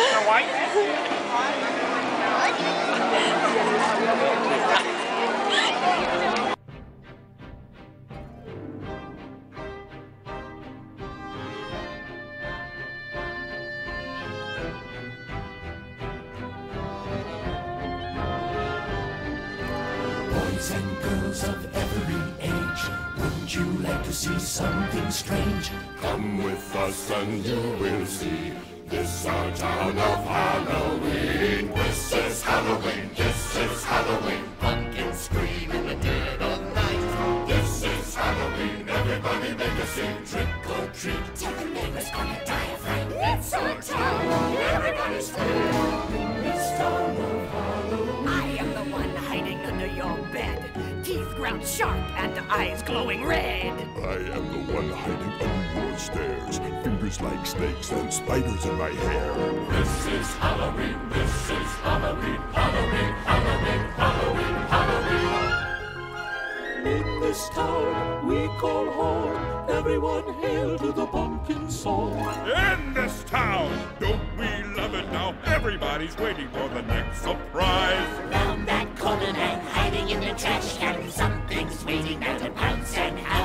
Boys and girls of every age, wouldn't you like to see something strange? Come with us and you will see. This our town of Halloween. This is Halloween. This is Halloween. Pumpkins scream in the dead of night. This is Halloween. Everybody make a scene. Trick or treat. Tell the neighbors gonna die of fright. It's our town. Everybody's free. This town of Halloween. I am the one hiding under your bed. Teeth ground sharp and eyes glowing red. I am the one hiding under your stairs. Fingers like snakes and spiders in my hair. This is Halloween. This is Halloween. Halloween. Halloween. Halloween. Halloween. In this town we call home. Everyone hail to the pumpkin song. In this town, don't we love it now? Everybody's waiting for the next surprise. Round that corner and hiding in the trash can. Something's waiting there to pounce and how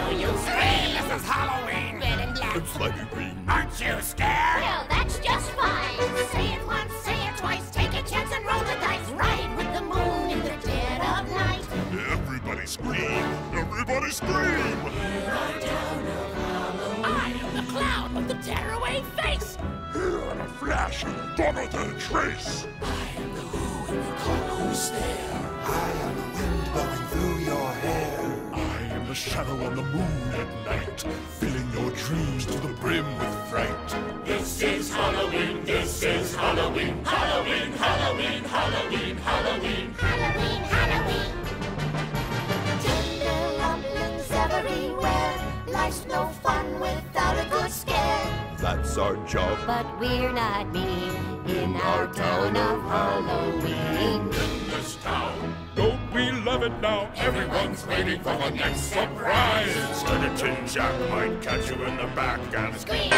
Slimy green. Aren't you scared? Well, that's just fine. Say it once, say it twice. Take a chance and roll the dice. Ride with the moon in the dead of night. Everybody scream. Everybody scream. I am the clown with the tearaway face. Here in a flash, gone without a trace. I am the who and you call who's there. I am the I shadow on the moon at night, filling your dreams to the brim with fright. This is Halloween. This is Halloween. Halloween, Halloween, Halloween, Halloween. Halloween, Halloween. Tender rumblings everywhere. Life's no fun without a good scare. That's our job. But we're not mean in our town of Halloween. In this town, Don't we love it now? everyone's waiting for the next surprise. Skeleton Jack might catch you in the back and Scream.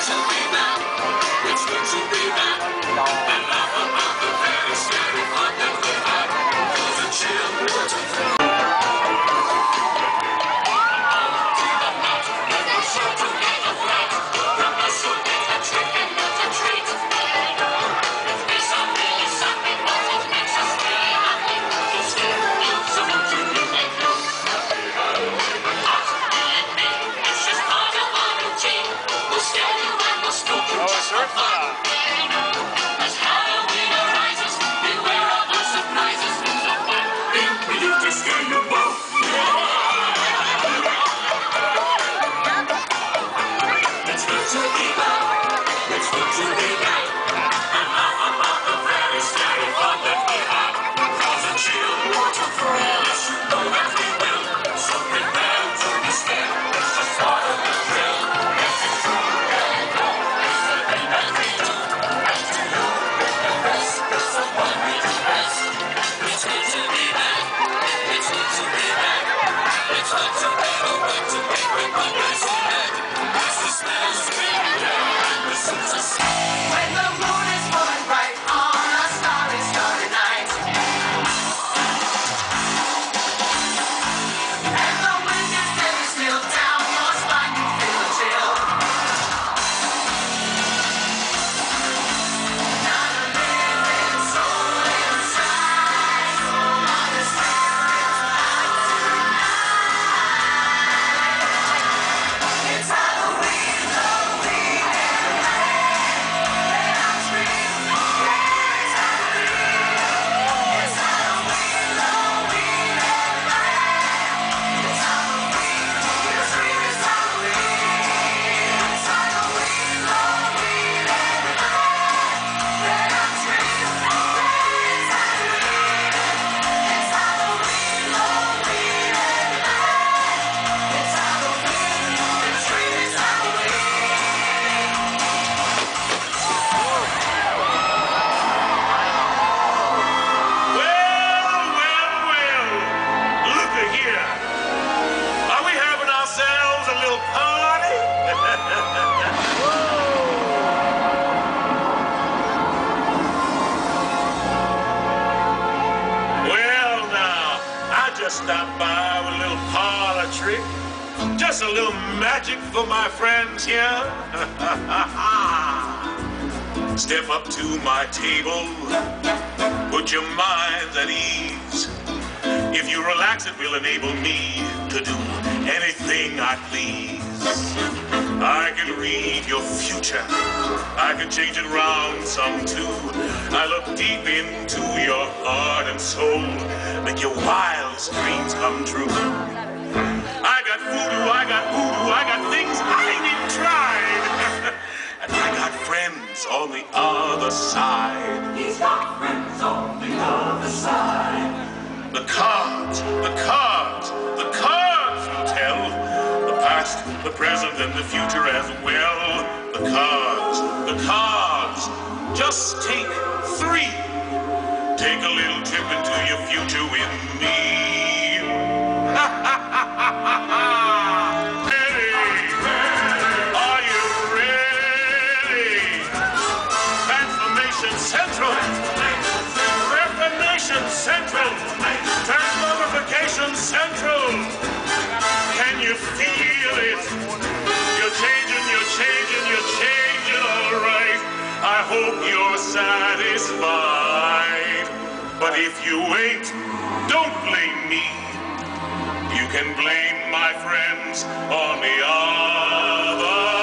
to be Just a little magic for my friends here. Step up to my table, put your minds at ease. If you relax, it will enable me to do anything I please. I can read your future. I can change it round some too. I look deep into your heart and soul, make your wildest dreams come true. Friends on the other side. He's got friends on the other side. The cards, the cards, the cards will tell the past, the present, and the future as well. The cards, the cards. Just take three. Take a little trip into your future with me. Central. Reformation Central. Transmogrification Central. Can you feel it? You're changing, you're changing, you're changing, all right. I hope you're satisfied. But if you ain't, don't blame me. You can blame my friends on the other